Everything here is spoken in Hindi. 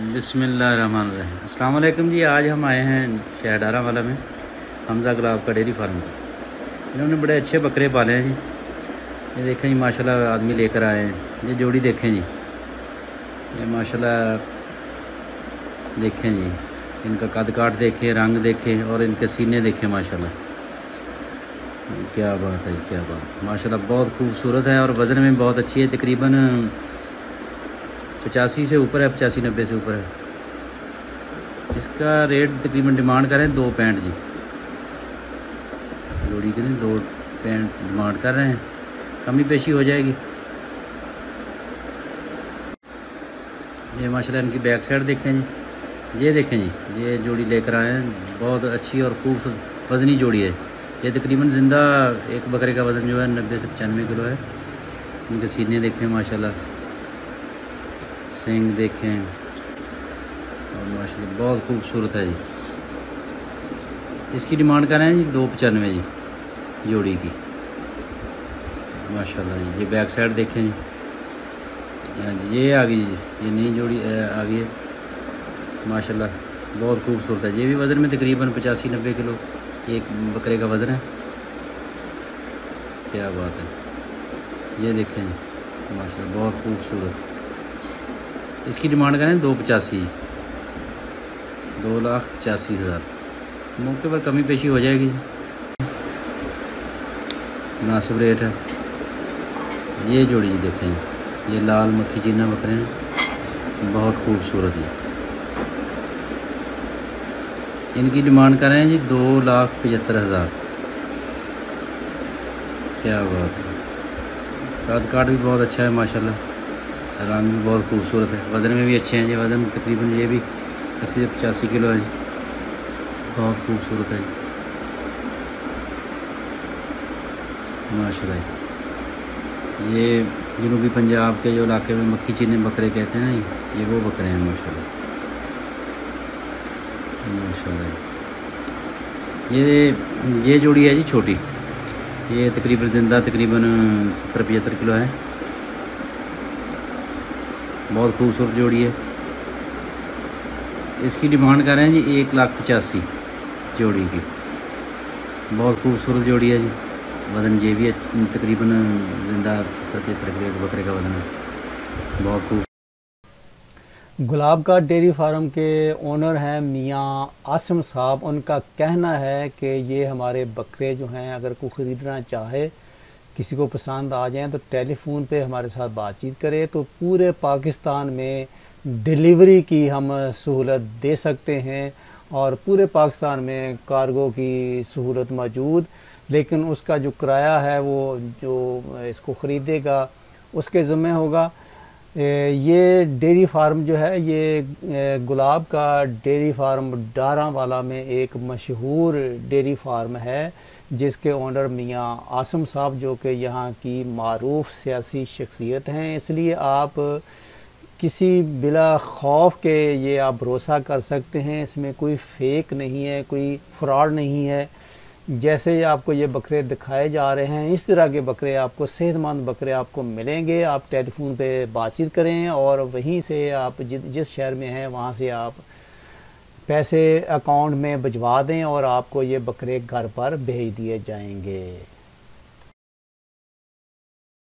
अस्सलाम वालेकुम जी, आज हम आए हैं शहडारा वाला में, हमज़ा गुलाब का डेयरी फार्म पर। इन्होंने बड़े अच्छे बकरे पाले हैं जी। ये देखें जी, माशाल्लाह आदमी लेकर आए हैं। ये जोड़ी देखें जी। ये माशाल्लाह देखें जी। इनका कद काट देखें, रंग देखें और इनके सीने देखें, माशाल्लाह। क्या बात है, क्या बात। माशाल्लाह बहुत खूबसूरत है और वज़न में बहुत अच्छी है, तकरीबन पचासी से ऊपर है, पचासी नब्बे से ऊपर है। इसका रेट तकरीबन डिमांड करें दो पैंट जी। जोड़ी के दो पैंट डिमांड कर रहे हैं। कमी पेशी हो जाएगी। ये माशाल्लाह इनकी बैक साइड देखें जी। ये देखें जी, ये जोड़ी लेकर आए हैं। बहुत अच्छी और खूबसूरत वज़नी जोड़ी है। ये तकरीबन ज़िंदा एक बकरे का वज़न जो है नब्बे से पचानवे किलो है। इनके सीने देखें, माशाल्लाह। सिंग देखें। और माशाल्लाह, बहुत खूबसूरत है जी। इसकी डिमांड कर रहे हैं जी दो पचानवे जी, जोड़ी की। माशाल्लाह जी, ये बैक साइड देखें जी। हाँ ये आ गई जी, ये नई जोड़ी आ गई है। माशाल्लाह, बहुत खूबसूरत है। ये भी वज़न में तकरीबन पचासी नब्बे किलो, एक बकरे का वज़न है। क्या बात है। ये देखें जी माशा बहुत खूबसूरत। इसकी डिमांड करें दो पचासी। दो लाख पचासी हज़ार। मौके पर कमी पेशी हो जाएगी। मुनासिब रेट है। ये जोड़ी जी देखें। ये लाल मक्खी चीना बकरे हैं। बहुत खूबसूरत है। इनकी डिमांड कर रहे हैं जी दो लाख पचहत्तर हज़ार। क्या बात है। काट काट भी बहुत अच्छा है, माशाल्लाह। रंग भी बहुत खूबसूरत है। वज़न में भी अच्छे हैं ये वज़न तकरीबन ये भी अस्सी से पचासी किलो है बहुत खूबसूरत है माशाल्लाह ये जनूबी पंजाब के जो इलाके में मक्खी चीने बकरे कहते हैं ना ये वो बकरे हैं माशा माशाल्लाह ये ये जोड़ी है जी छोटी। ये तकरीबन, ज़िंदा तकरीबन सत्तर पचहत्तर किलो है। बहुत खूबसूरत जोड़ी है। इसकी डिमांड कर रहे हैं जी एक लाख पचासी जोड़ी की। बहुत खूबसूरत जोड़ी है जी। वज़न ये भी तकरीबन ज़िंदा सत्तर पचहत्तर किलो बकरे का वज़न है। बहुत खूब। गुलाब का डेयरी फार्म के ओनर हैं मियाँ आसम साहब। उनका कहना है कि ये हमारे बकरे जो हैं, अगर कोई ख़रीदना चाहे किसी को पसंद आ जाए तो टेलीफोन पे हमारे साथ बातचीत करें तो पूरे पाकिस्तान में डिलीवरी की हम सहूलत दे सकते हैं और पूरे पाकिस्तान में कार्गो की सहूलत मौजूद। लेकिन उसका जो किराया है, वो जो इसको ख़रीदेगा, उसके ज़िम्मे होगा। ये डेयरी फार्म जो है, ये गुलाब का डेयरी फार्म डारा वाला में एक मशहूर डेयरी फार्म है, जिसके ओनर मियाँ आसम साहब, जो कि यहाँ की मरूफ सियासी शख्सियत हैं। इसलिए आप किसी बिला खौफ के ये आप भरोसा कर सकते हैं। इसमें कोई फेक नहीं है, कोई फ्रॉड नहीं है। जैसे आपको ये बकरे दिखाए जा रहे हैं, इस तरह के बकरे आपको, सेहतमंद बकरे आपको मिलेंगे। आप टेलीफोन पे बातचीत करें और वहीं से आप जिस शहर में हैं, वहाँ से आप पैसे अकाउंट में भिजवा दें और आपको ये बकरे घर पर भेज दिए जाएँगे।